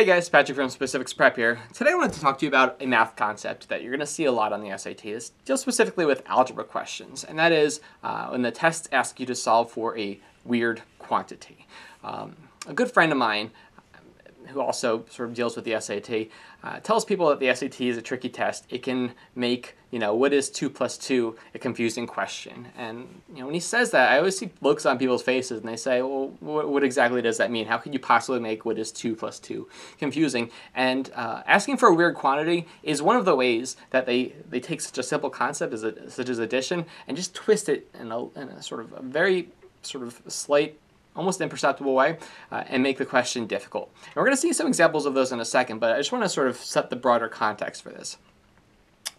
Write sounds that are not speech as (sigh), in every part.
Hey guys, Patrick from Specifix Prep here. Today I wanted to talk to you about a math concept that you're going to see a lot on the SAT. This deals specifically with algebra questions, and that is uh, when the tests ask you to solve for a weird quantity. Um, a good friend of mine who also sort of deals with the SAT, uh, tells people that the SAT is a tricky test. It can make, you know, what is 2 plus 2 a confusing question. And, you know, when he says that, I always see looks on people's faces and they say, well, what, what exactly does that mean? How could you possibly make what is 2 plus 2 confusing? And uh, asking for a weird quantity is one of the ways that they, they take such a simple concept as a, such as addition and just twist it in a, in a sort of a very sort of slight almost imperceptible way uh, and make the question difficult. And we're going to see some examples of those in a second, but I just want to sort of set the broader context for this.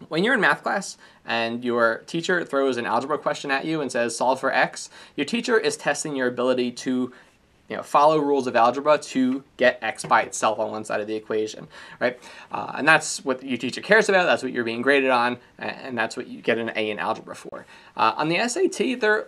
When you're in math class and your teacher throws an algebra question at you and says solve for x, your teacher is testing your ability to you know, follow rules of algebra to get x by itself on one side of the equation, right? Uh, and that's what your teacher cares about. That's what you're being graded on, and that's what you get an A in algebra for. Uh, on the SAT, they're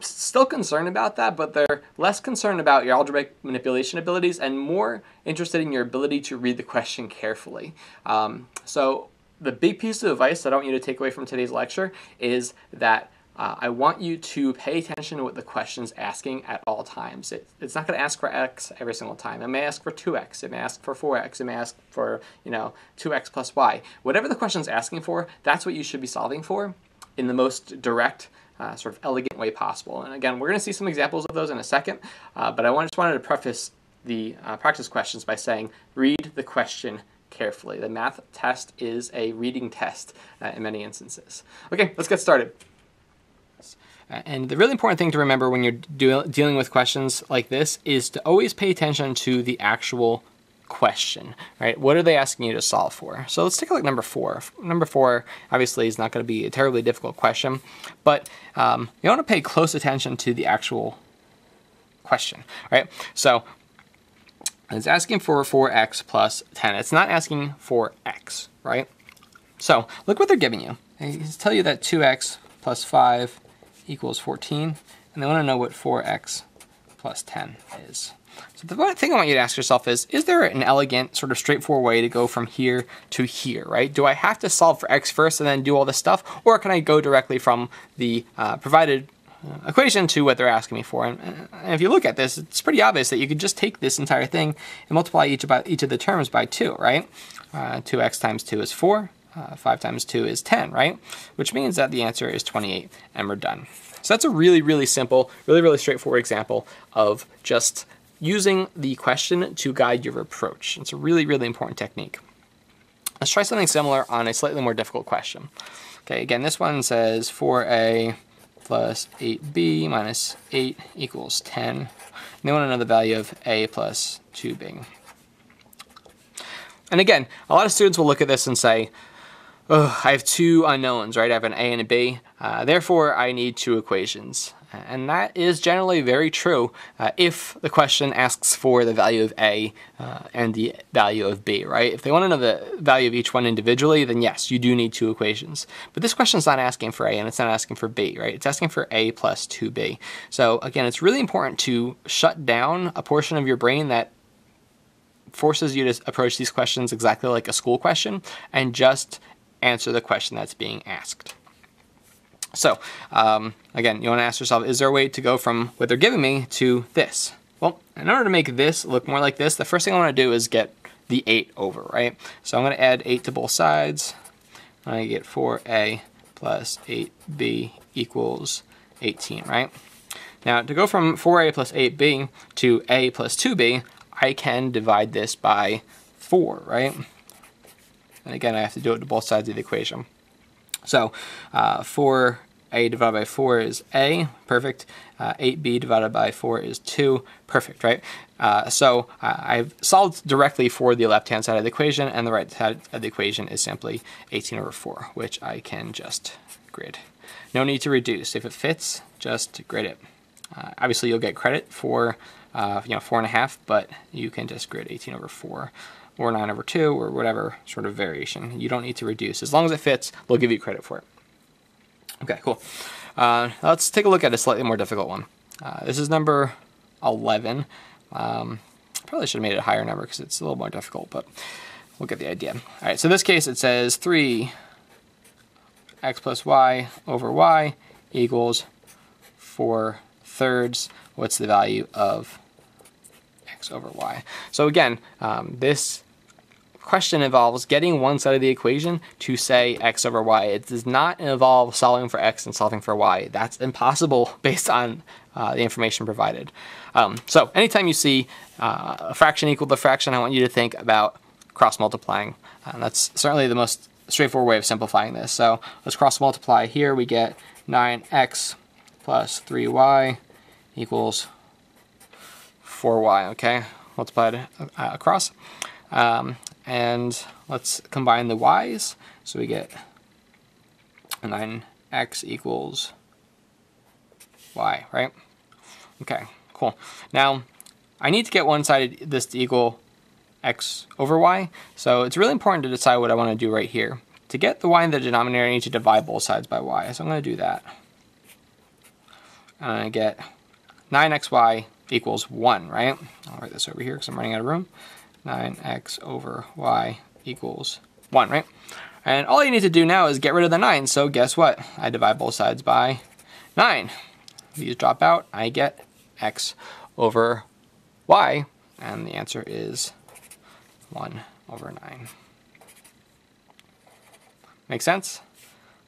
still concerned about that, but they're less concerned about your algebraic manipulation abilities and more interested in your ability to read the question carefully. Um, so the big piece of advice that I want you to take away from today's lecture is that uh, I want you to pay attention to what the question's asking at all times. It, it's not going to ask for x every single time. It may ask for 2x. It may ask for 4x. It may ask for, you know, 2x plus y. Whatever the question's asking for, that's what you should be solving for in the most direct uh, sort of elegant way possible. And again, we're going to see some examples of those in a second, uh, but I just wanted to preface the uh, practice questions by saying read the question carefully. The math test is a reading test uh, in many instances. Okay, let's get started. And the really important thing to remember when you're do- dealing with questions like this is to always pay attention to the actual question, right? What are they asking you to solve for? So let's take a look at number four. Number four, obviously, is not going to be a terribly difficult question, but um, you want to pay close attention to the actual question, right? So it's asking for 4x plus 10. It's not asking for x, right? So look what they're giving you. They tell you that 2x plus 5 equals 14, and they want to know what 4x plus 10 is. So the thing I want you to ask yourself is, is there an elegant, sort of straightforward way to go from here to here, right? Do I have to solve for x first and then do all this stuff? Or can I go directly from the uh, provided uh, equation to what they're asking me for. And, and, if you look at this, it's pretty obvious that you could just take this entire thing and multiply each, about, each of the terms by 2, right? Uh, 2x times 2 is 4. Uh, 5 times 2 is 10, right? Which means that the answer is 28, and we're done. So that's a really, really simple, really, really straightforward example of just using the question to guide your approach. It's a really, really important technique. Let's try something similar on a slightly more difficult question. Okay, again, this one says 4a plus 8b minus 8 equals 10. And they want to know the value of a plus 2b. And again, a lot of students will look at this and say, oh, I have two unknowns, right? I have an a and a b. Uh, therefore, I need two equations. And that is generally very true uh, if the question asks for the value of A uh, and the value of B, right? If they want to know the value of each one individually, then yes, you do need two equations. But this question is not asking for A and it's not asking for B, right? It's asking for A plus 2B. So again, it's really important to shut down a portion of your brain that forces you to approach these questions exactly like a school question and just answer the question that's being asked. So, um, again, you want to ask yourself, is there a way to go from what they're giving me to this? Well, in order to make this look more like this, the first thing I want to do is get the 8 over, right? So I'm going to add 8 to both sides. I get 4a plus 8b equals 18, right? Now, to go from 4a plus 8b to a plus 2b, I can divide this by 4, right? And again, I have to do it to both sides of the equation. So uh, 4a divided by 4 is a, perfect. Uh, 8b divided by 4 is 2, perfect, right? Uh, so I've solved directly for the left-hand side of the equation, and the right side of the equation is simply 18 over 4, which I can just grid. No need to reduce. If it fits, just grid it. Uh, obviously, you'll get credit for uh, you know four and a half, but you can just grid 18 over 4 or 9 over 2 or whatever sort of variation. You don't need to reduce. As long as it fits, they'll give you credit for it. Okay, cool. Uh, let's take a look at a slightly more difficult one. Uh, this is number 11. Um, Probably should have made it a higher number because it's a little more difficult, but we'll get the idea. All right, so in this case it says 3 x plus y over y equals 4 thirds. What's the value of x over y? So again, um, this question involves getting one side of the equation to say x over y. It does not involve solving for x and solving for y. That's impossible (laughs) based on uh, the information provided. Um, so anytime you see uh, a fraction equal to a fraction, I want you to think about cross multiplying. Uh, that's certainly the most straightforward way of simplifying this. So let's cross multiply here. We get 9x plus 3y equals 4y, okay? Multiplied uh, across. Um, and let's combine the y's. So we get 9x equals y, right? Okay, cool. Now, I need to get one side of this to equal x over y. So it's really important to decide what I want to do right here. To get the y in the denominator, I need to divide both sides by y. So I'm going to do that. And I get 9xy equals 1, right? I'll write this over here because I'm running out of room. 9x over y equals 1, right? And all you need to do now is get rid of the 9. So guess what? I divide both sides by 9. These drop out. I get x over y. And the answer is 1 over 9. Make sense?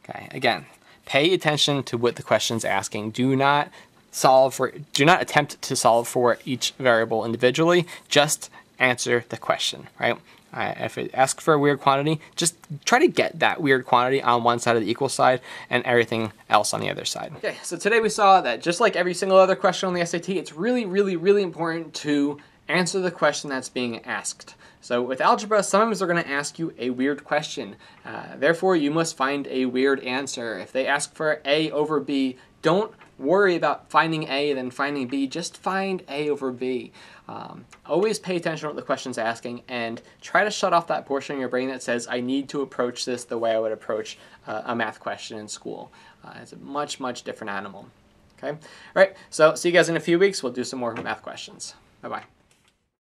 Okay, again, pay attention to what the question's asking. Do not solve for, do not attempt to solve for each variable individually. Just answer the question, right? Uh, if it asks for a weird quantity, just try to get that weird quantity on one side of the equal side and everything else on the other side. Okay, so today we saw that just like every single other question on the SAT, it's really, really, really important to answer the question that's being asked. So with algebra, sometimes they're going to ask you a weird question. Uh, therefore, you must find a weird answer. If they ask for A over B, don't worry about finding A then finding B. Just find A over B. Um, always pay attention to what the question's asking and try to shut off that portion of your brain that says, I need to approach this the way I would approach uh, a math question in school. Uh, it's a much, much different animal. Okay? All right, so see you guys in a few weeks. We'll do some more math questions. Bye-bye.